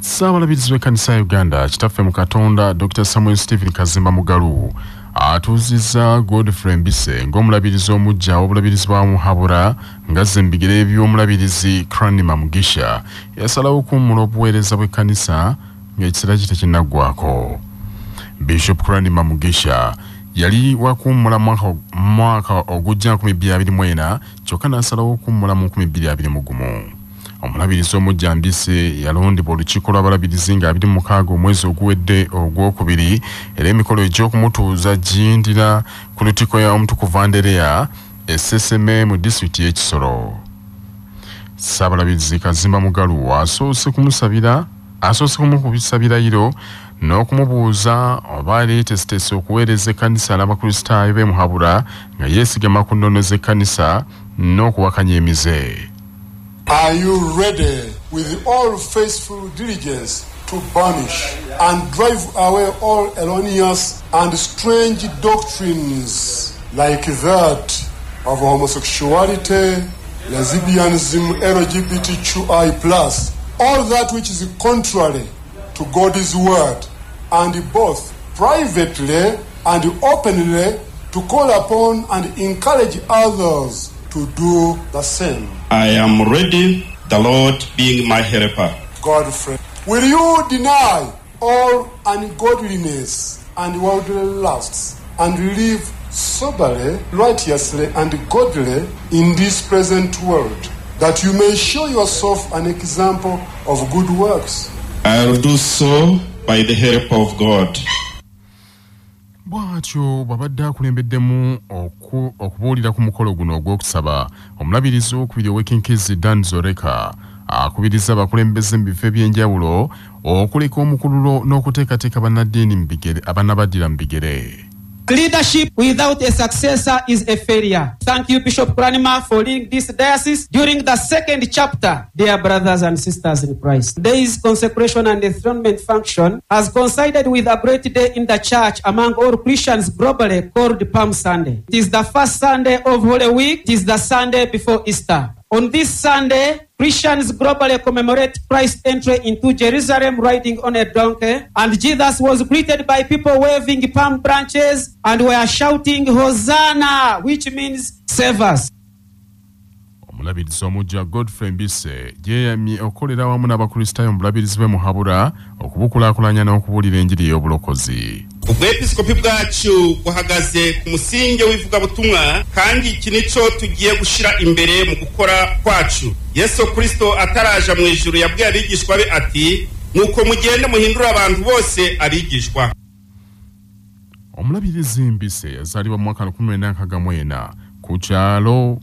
ssaabalabirizi w'ekkanisa ya uganda kitaffe mu katonda dr samuel stephen kazimba mugalu atuuzizza godfrey mbise ng'omulabirizi omuggya w'obulabirizi bwa muhabura ngazze mu bigere by'omulabirizi cranima mugisha. Yasalawo okuwummula obuweereza bw'ekkanisa ng'ekiseera ki tekinnaggwako bishop cranima mugisha yali wakuwummula mwaka ogujja 2024 kyokka n'asalawo okuwummula mu 2021 omulabirizi omujjambise yalondebwa olukiiko lw'abalabirizi nga 26 omwezi oguwedde ogwokubiri era emikolo egy'okumutuuza giyindira ku lutiko ya omutukuvu andereya esseseme mu disitulikiti y'ekisolo saabalabirizi kazimba mugalu asoose kumusabira asoose kumukubisabirayiro n'okumubuuza oba yali tesitesi okuweereza ekkanisa n'abakristaayo b'emuhabura nga yeesigama ku nnono z'ekkanisa n'okuwakanya emize. Are you ready with all faithful diligence to banish and drive away all erroneous and strange doctrines like that of homosexuality, lesbianism, LGBTQI+, all that which is contrary to God's word, and both privately and openly to call upon and encourage others to do the same. I am ready, the Lord being my helper. Godfrey, will you deny all ungodliness and worldly lusts and live soberly, righteously, and godly in this present world, that you may show yourself an example of good works? I'll do so by the help of God. bw'atyo bw'abadde akulembeddemu okubuulira ku mukolo guno ogw'okusaba omulabirizi w'okubiri ow'ekinkizi dan zoreka akubiriza abakulembeze mu bifo eby'enjawulo okuleka omukululo n'okuteekateeka bannaddiini abannabaddira mu bigere Leadership without a successor is a failure. Thank you, Bishop Kranima, for leading this diocese during the second chapter, dear brothers and sisters in Christ. Today's consecration and enthronement function has coincided with a great day in the church among all Christians globally called Palm Sunday. It is the first Sunday of Holy Week. It is the Sunday before Easter. On this Sunday, Christians globally commemorate Christ's entry into Jerusalem riding on a donkey, and Jesus was greeted by people waving palm branches and were shouting, Hosanna, which means save us. omulabirizi omujja godfrey mbise yeeyamye okukolera awamu n'abakristaayo mu bulabirizi bwe muhabura okubukulaakulanya n'okubuulira enjiri ey'obulokozi ubwepiskopi bwacu buhagaze ku musingi w'ivugabutumwa kandi iki nico tugiye gushira imbere mu gukora kwacu. Yesu kristo ataraja mu ijuru yabwiye abigishwa be ati nuko mugende muhindura abantu bose abigishwa. Omulabirizi mbise yazaalibwa mu mwaka 1994 ku kyalo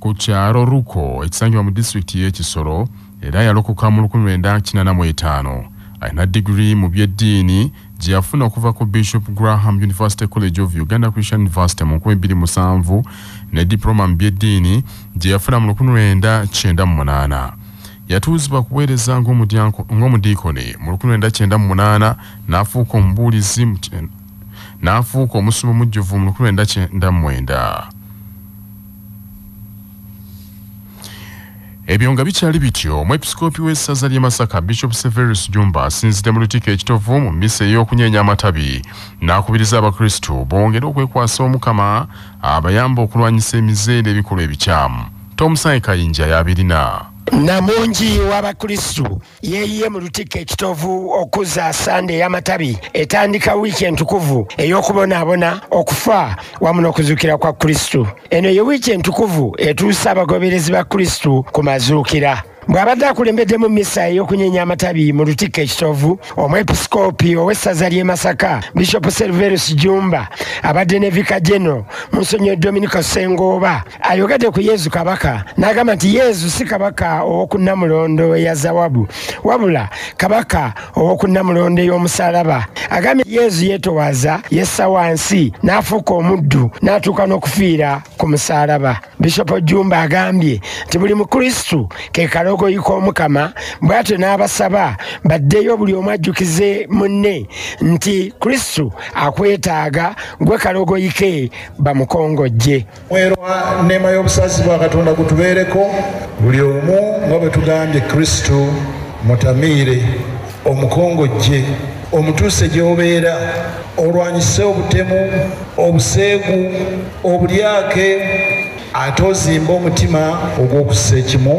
ku kyalo ruko ekisangibwa mu disitulikiti y'ekisolo era yalokoka mu 1985 alina digiri mu byeddiini gye yafuna okuva ku bishop graham university college of uganda christian university mu 2007 ne diploma mu byeddiini gye yafuna mu 1998 yatuuzibwa kuweereza ng'omudiikoni mu 1998 n'afuuka omubuulizi n'afuuka omusibe omujjuvu mu 1999 ebyo nga bikyali bityo omwepisikoopi w'essaza ly'e masaka bishop severus jumba asinzidde mu lutiko ekitovu mu mmisa ey'okunyeenya amatabi. N'akubiriza abakristu bongere okwekwasa omukama abayamba okulwanyisa emizeera ebikolwa ebikyamu. Tomusayi kayinja y'abirina namungi w'abakristu yeeyiye mu lutikko ekitovu okuzza sande ey'amatabi etandika wiiki entukuvu ey'okubonaabona okufa wamu n'okuzuukira kwa kristu eno ye wiiki entukuvu etuusa abagoberezi ba kristu ku mazuukira bw'abadde akulembedde mu misa ey'okunyenya amatabi mu lutikko ekitovu omwepisikoopi ow'essaza ly'e masaka bishopu serverus jumba abadde ne vika genero munsonyi dominico sengooba ayogedde ku yezu kabaka n'agamba nti yezu si kabaka ow'okunnamulondo eya zawabu. Wabula kabaka ow'okunnamulondo ey'omusalaba agambye yezu yeetowaza yessa wansi n'afuuka omuddu n'atuuka n'okufiira ku musalaba bishopu jumba agambye nti buli mukristu ke kalogoyi k'omukama bw'atyo n'abasaba baddeyo buli omu ajjukize munne nti kristu akwetaaga gwe kalogoyi ke bamukongojje. Mwerwa neema y'obusazi bwa katonda gutubeereko. Buli omu nga bwe tugambye kristo mutamiire omukongojje omutuuse gy'obeera olwanyise obutemu obuseegu obulyake ate ozimba omutima ogw'okussa ekimu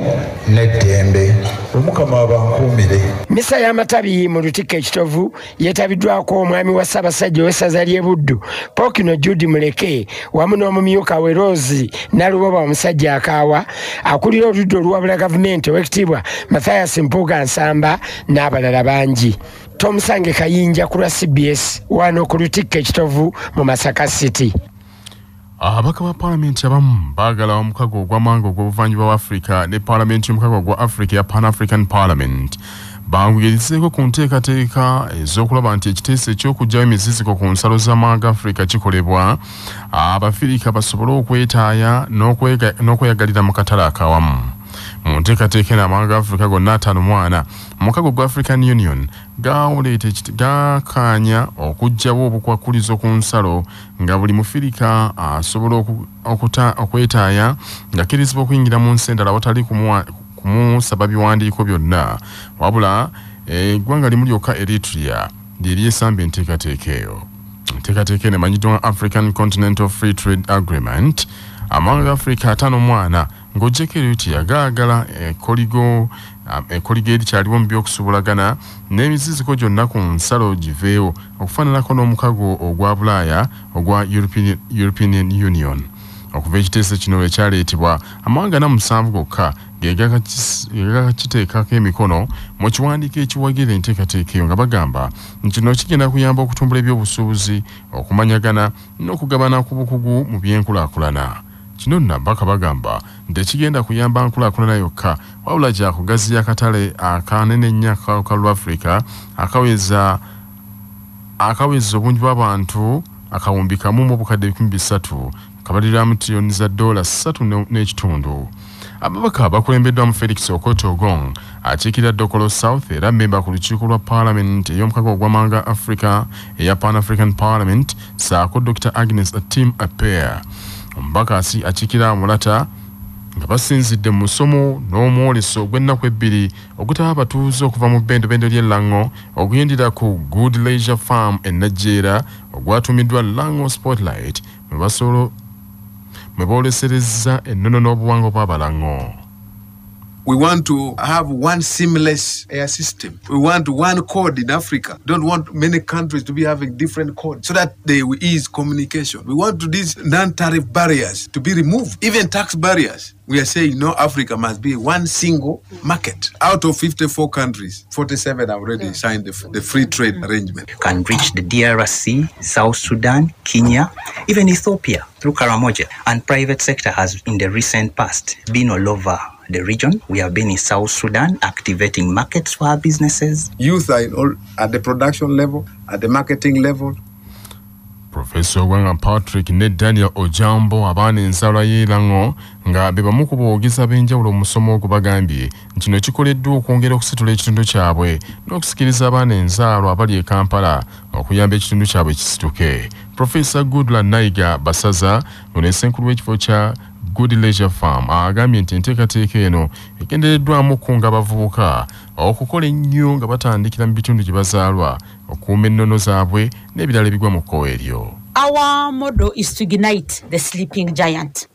n'eddembe. Omukama abankuumire. Misa y'amatabi mu lutikko ekitovu yeetabiddwako omwami wa ssaabasajja ow'essaza ly'e buddu pokino judi muleke wamu n'omumyuka we rose naluboba omusajja akaawa akulira oludda oluwabula gavumenti ow'ekitiibwa mathayas mpuuga nsamba n'abalala bangi. Tomusange kayinja ku lwa cbs wano ku lutikko ekitovu mu masaka city ababaka ba paalamenti abamu baagala omukago ogw'amanga ogw'obuvanjuba bwa africa ne paalamenti y'omukago gwa africa ya pan african parliament. Banguyirizeeko ku nteekateeka ez'okulaba nti ekiteeso eky'okuggyawo emiziziko ku nsalo z'amanga africa kikolebwa. Abafirika basobole okwetaaya n'okweyagalira mu katale akawamu mu nteekateeka eno amawanga ga africa gonna ataano mwana omukago gwa african union gakaanya okuggyawo obukwakkulizo ku nsalo nga buli mufirika asobola okwetaaya ng'akkirizibwa okuyingira mu nsi endala awatali kumusaba biwandiiko byonna. Wabula eggwanga limu lyokka eritrea lye lyesamba enteekateeka eyo. Enteekateeka eno emanyiddwa african continental free trade agreement amawanga ga africa ataano mwana ng'ogyeko eritrea gaagala ekoligo ekoligo erikyaliwo mu by'okusobolagana n'emiziziko gyonna ku nsalo giveewo okufaananako n'omukago ogwa bulaaya ogwa European- union. Okuva ekiteeso kino lwe kyaleetebwa amawanga na musanvu gokka ge gakakis- ge gakakiteekako emikono mu kiwandiiko ekiwagira enteekateeka eyo nga bagamba kino kigenda kuyamba okutumbula ebyobusuubuzi okumanyagana n'okugabana ku bukugu mu byenkulaakulana kino nno ababaka bagamba nti tekigenda kuyamba nkulaakulana yokka wabula gyakugaziya akatale akanene ennyo akawuka lwa africa akaweza akaweza obungi bw'abantu akawumbi kamu mu obukadde ebikumi bisatu. Kabaliramu tiriyoni za dola ssatu ne- n'ekitundu. Ababaka bakulembeddwamu felix okoto ogong akiikirira dokolo south era memba ku lukiiko lwa paalamenti ey'omukago ogw'amanga africa eya pan african parliament saako dr agnes atim aper omubaka asi akiikirira mulata nga basinzidde mu musomo n'omwoleso ogw'ennaku ebbiri ogutaba abatuuze okuva mu bbendobendo ly'e lango okuyindira ku good leisure farm e najjeera ogwatumiddwa lango spotlight mwe basolo mwe booleserezza ennono n'obuwangwa bw'abalango We want to have one seamless air system. We want one code in Africa. Don't want many countries to be having different codes so that they will ease communication. We want these non-tariff barriers to be removed, even tax barriers. We are saying no, Africa must be one single market. Out of 54 countries, 47 have already signed the, the free trade mm. arrangement. can reach the DRC, South Sudan, Kenya, even Ethiopia through Karamoja. And private sector has in the recent past been all over the region. We have been in South Sudan activating markets for our businesses. Youth are in all, at the production level, at the marketing level, profesa ogwanga patrick ne daniel ojambo abaana enzaalwa y'erango nga be bamu ku boogeza b'enjawulo mu musomo ogwo bagambye nti kino kikoleddwa okwongera okusitula ekitundu kyabwe n'okusikiriza abaana enzaalwa abali e kampala. Okuyamba ekitundu kyabwe kisituke profesa goodland naiga basaza ono essenkulu w'ekifo kya good leisure farm agambye nti enteekateeka eno egendereddwamu okkunga abavubuka okukola ennyo nga batandikira mu bitundu gye bazaalwa okuuma ennono zaabwe n'ebirala ebigwa mu kkowa eryo Our model is to ignite the sleeping giant.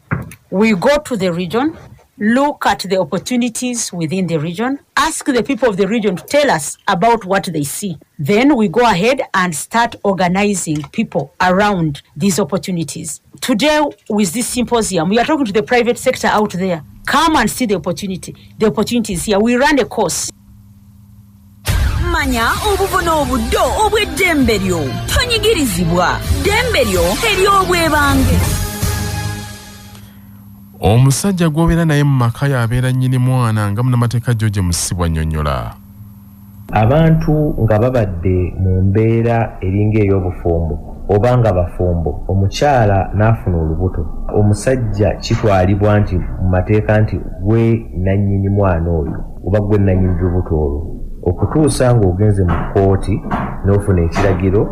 We go to the region, look at the opportunities within the region, ask the people of the region to tell us about what they see. Then we go ahead and start organizing people around these opportunities. Today, with this symposium, we are talking to the private sector out there. Come and see the opportunity. The opportunity is here. We run a course. manya obuddo obw'eddembe lyo tonyigirizibwa ddembe lyo ery'obwebange omusajja gw'obeera naye mu maka y'abeera nnyini mwana nga munnamateeka george musibwa nnyonnyola abantu nga babadde mu mbeera eringa ey'obufumbo oba nga bafumbo omukyala n'afuna olubuto. Omusajja kitwalibwa nti mu mateeka nti gwe nannyini mwana oyo oba gwe nannyini lubuto olwo. Okutuusa ng'ogenze mu kkooti n'ofuna ekiragiro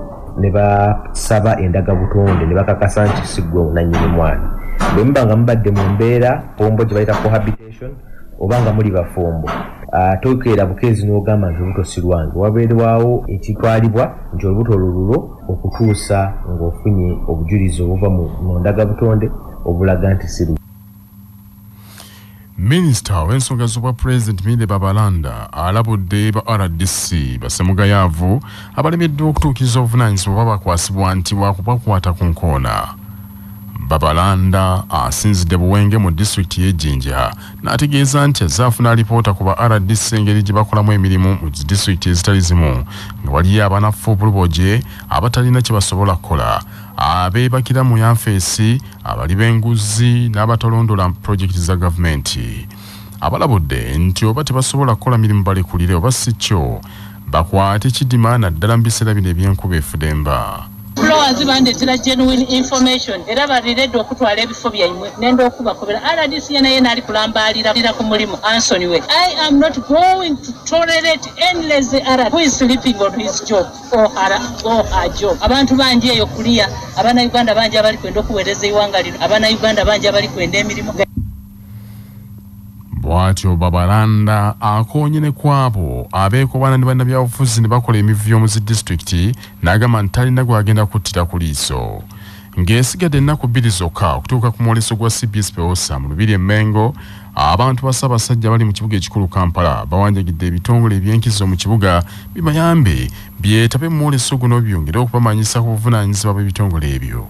ne basaba endagabutonde ne bakakasa nti si gwe nannyini mwana bwe muba nga mubadde mu mbeera fumbo gye bayita cohabitation oba nga muli bafumbo. Uh, tokeera bukeezi n'ogamba nti olubuto si lwange. Wabeerwawo ekitwalibwa nti olubuto olwo lulwo okutuusa ng'ofunye obujulizi obuva mu ndagabutonde obulaga nti si minisita w'ensonga z'obwa pulezidenti mire babalanda alabudde ba rdc basemugayaavu abalemeddwa okutuukiriza obuvunaanyizibwa oba bakwasibwa nti wakubakwata ku nkoona babalanda asinzidde buwenge mu disitulikiti y'ejjinja n'ategeeza nti azze afuna alipoota ku ba rdc engeri gye bakolamu emirimu mu disitulikiti ezitali zimu nga waliyo abanafu obuluboje abatalina kye basobola kukola. Abeebakira mu yanfeesi abali b'enguzi n'abatolondola pulojekiti za gavumenti abalabudde nti oba tebasobola kukola mirimu balekulire oba si kyo bakwate kidima naddala mu biseera bino eby'enkuba efudemba flowers bandeetera genuine information. Era baliredde okutwala ebifo byaimwe nenda okubakobera rdc yenaye naali kulambalira ku mulimu. Ansoni we. I am not going to tolerate any lazy who is sleeping on his job? Or her, or her job. Abantu bangi eyo kuliya. Abanauganda bangi abali kwenda okuweereza eiwanga lino abanauganda bangi abali kwenda emirimu bw'atyo babalanda akoonye ne kwabo. Abeekobana ne bannabyabufuzi ne bakola emivyo mu zi disitulikiti n'agamba nti talina gwagenda kuttira ku liiso. Ng'esigadde ennaku bbiri zokka okutuuka ku mwoleso gwa cbs peosa mu lubiri emmengo abantu ba ssaabasajja bali mu kibuga ekikulu kampala bawanjagidde ebitongole ebyenkizo mu kibuga bibayambe byetabe mu mwoleso guno byongere okubamanyisa ku buvunaanyizibwa bw'ebitongole ebyo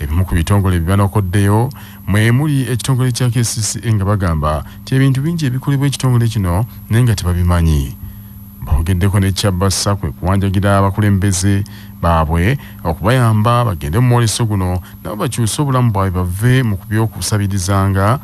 ebimu ku bitongole bibanokoddeyo mwe muli ekitongole kya kcca nga bagamba ti ebintu bingi ebikolebwa ekitongole kino naye nga tebabimanyi. Boogeddeko nekyabasa kwe kuwanjagira abakulembeze baabwe okubayamba bagende mu mwoleso guno nabo bakyuse obulamu bwabwe bave mu byokusabirizanga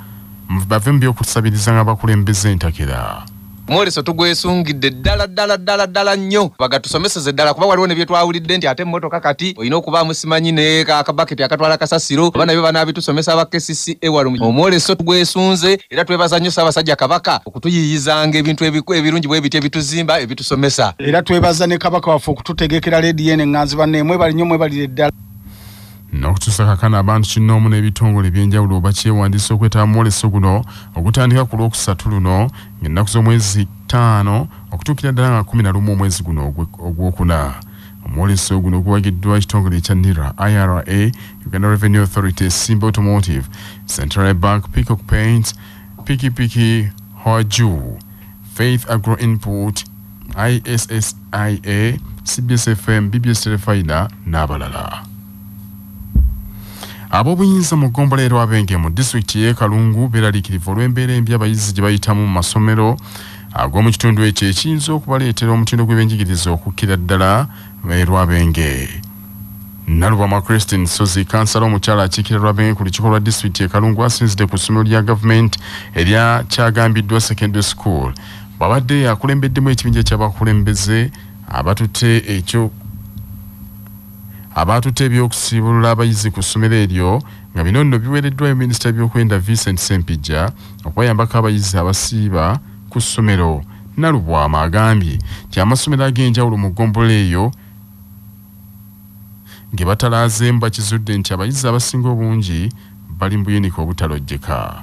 bave mu byokusabirizanga abakulembeze entakera omwoleso tugwesungidde ddala ddala ddala ddala nnyo. Bagatusomeseze ddala kuba waliwo nebye twawulidde nti ate emmotoka kati olina okubaamu simanyi ne akabaketi akatwala kasasiro. Oba nabyo banaabitusomesa aba kcca walo omwoleso tugwesunze era twebaza nnyo ssaabasajja kabaka okutuyiyizanga ebintu ebirungi bwe biti ebituzimba ebitusomesa. Era twebaza ne kabaka waffe okututegekera lediyo eno eŋŋanzi banne mwebali nnyo mwebalire ddala n'okutuusa kakana abantu kinoomu n'ebitongole ebyenjawulo oba kyewandiisa okwetaba mwoleso guno ogutandika ku lwokusatu luno ng'ennaku z'omwezi ttaano okutuukira ddala nga kumi na lumu omwezi guno ogwokuna. Omwoleso guno guwagiddwa ekitongole ekya nira ira uganda revenue authority simba automotive central bank peacock paint pikipiki hoaju faith agro input issia cbsfm bbs telefina n'abalala ab'obuyinza mu ggombolola erwabenge mu disitulikiti y'e kalungu beeraliikirivu olw'embeera embi abayizi gye bayitamu mu masomero ag'omu kitundu ekyo ekiyinza okubaleetera omutindo gw'ebyenjigiriza okukkira ddala erwabenge nalubama christine sozi kansala omukyala akiikira lwabenge ku lukiiko lwa disitulikiti e kalungu asinzidde ku ssomero lya gavumenti erya kyagambiddwa secondary school. Bw'abadde akulembeddemu ekibinja ky'abakulembeze abatutte ekyo abaatutte ebyokusiibulula abayizi ku ssomero eryo nga bino nno biweereddwayo minisita by'okwenda vincent sempijja okubayambako abayizi abasiiba ku ssomero. Nalubwama agambye nti amasomero ag'enjawulo mu ggombolola eyo ge batalaazeemu bakizudde nti abayizi abasinga obungi bali mu buyunika obutalojjeka.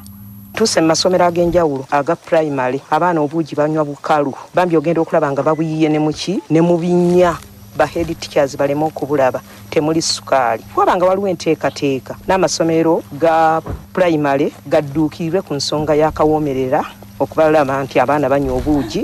Tuse mu masomero ag'enjawulo aga purayimale abaana obuugi banywa bukalu. Bambi ogenda okulaba nga babuyiye ne muki ne mu binnya. Bahead teachers baleme okubulaba temuli sukaali wabanga waliwo enteekateeka n'amasomero ga purayimale gadduukirirwe ku nsonga y'akawoomerera okubalaba nti abaana banywa obuugi.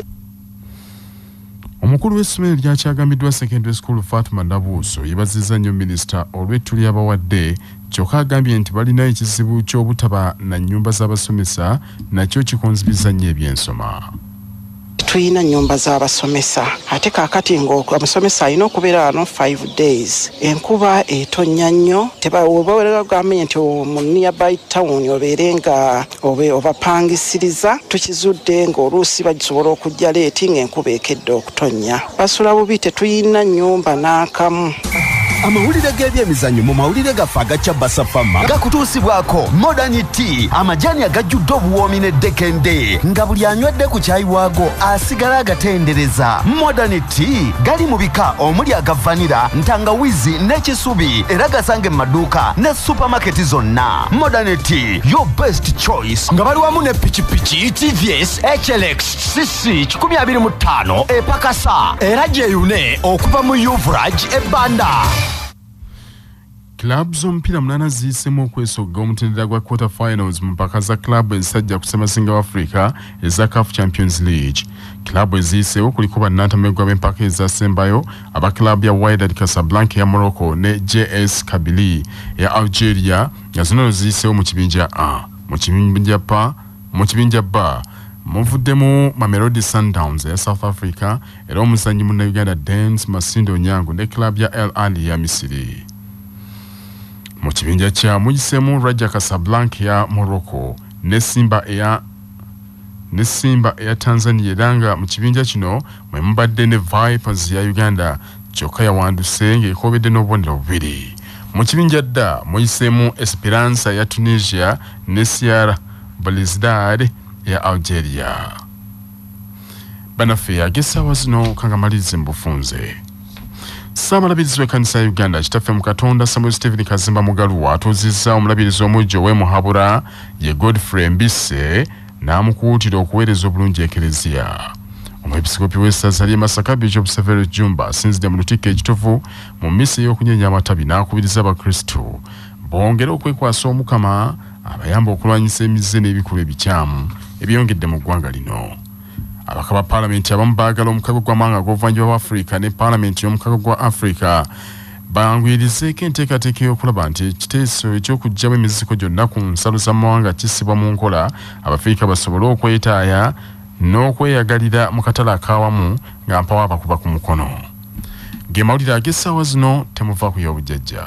Omukulu w'essomero lyakyagambiddwa secondary school fatuma nabuuso yeebazizza nnyo minisita olw'ettu lyabawadde kyokka agambye nti balina ekizibu ky'obutaba na nnyumba z'abasomesa nakyo kikonzibiza nnyo ebyensoma tulina nyumba z'abasomesa. Ate kaakati ngaomusomesa alina okubeera wano 5 days. Enkuba etonnya nnyo. Oba gambye nti mu nearby town obeere nga obapangisiriza tukizudde ng'oluusi bagisobola okujja leeti ng'enkuba ekedde okutonnya. Basula bubi tetuyina nyumba n'akamu amawulire g'ebyemizannyo mu mawulire gaffe agacya basafama gakutuusibwako modern t amajaani agajjudde obuwoomi n'eddekende nga buli anywedde ku kyayi waago asigala agatendereza. Modern t gali mu bika omuli aga vanira ntangawizi n'ekisubi era gasange mu maduuka ne supamaketi zonna. Modern t your best choice. Nga bali wamu ne pikipiki tvs hlx cc 25 epakasa era gyeyune okuva mu uvrag ebbanda kilaabu z'omupiira munaana ziyiseemu okwesogga omutendera gwa quarter finals mu mpaka za kilaabu ezisajja ku ssemasinga wa africa eza caf champions league. Kilaabu eziyiseewo kuliko bannantamegwa b'empaka ezasembayo aba club ya wydad casablanca ya morocco ne js kabili ya algeria nga zonna ziyiseewo mu kibinja a mu kibinja kibinja ba muvuddemu mamelodi sundowns eya south africa era omuzannyi munnauganda dance masindo onyango ne club ya el ali ya misiri mu kibinja kya muyiseemu raja casablanca ya morocco ne simba eya ne simba eya tanzania era nga mu kibinja kino mwe mubadde ne vipers ya uganda kyokka yawanduse ng'ekobedde n'obubonero bubiri. Mu kibinja dda muyiseemu esperanza ya tunisia ne sierra belouizdad ya algeria. Banaffe ag'essaawa zino kangamalirize mu bufunze saabalabirizi w'ekkanisa ya uganda kitaffe mu katonda samuel stephen kazimba mugaluwa atuuzizza omulabirizi omujjo ow'emuhabura ye godfrey mbise n'amukuutira okuweereza obulungi ekereziya. Omwepisikoopi w'essaza ly'e masaka bishop severus jumba asinzidde mu lutikko ekitufu mu mmisa ey'okunyenya amatabi n'akubiriza abakristu bongere okwekwasa omukama abayamba okulwanyisa emize n'ebikulu ebikyamu ebyongedde mu ggwanga lino abaka ba paalamenti abamu baagala omukago gw'amawanga ag'obuvanjuba bwa afurika ne paalamenti y'omukago gwa afurika bangwirizeeko enteekateeka y'okulaba nti ekiteeso eky'okuggyamu emiziko gyonna ku nsalo z'amawanga kissibwa mu nkola. Abafirika basobole okwetaaya n'okweyagalira mu katale ak'awamu nga mpawo abakuba ku mukono. Ge mawulire ag'essaawa zino temuva ku y'obujjajja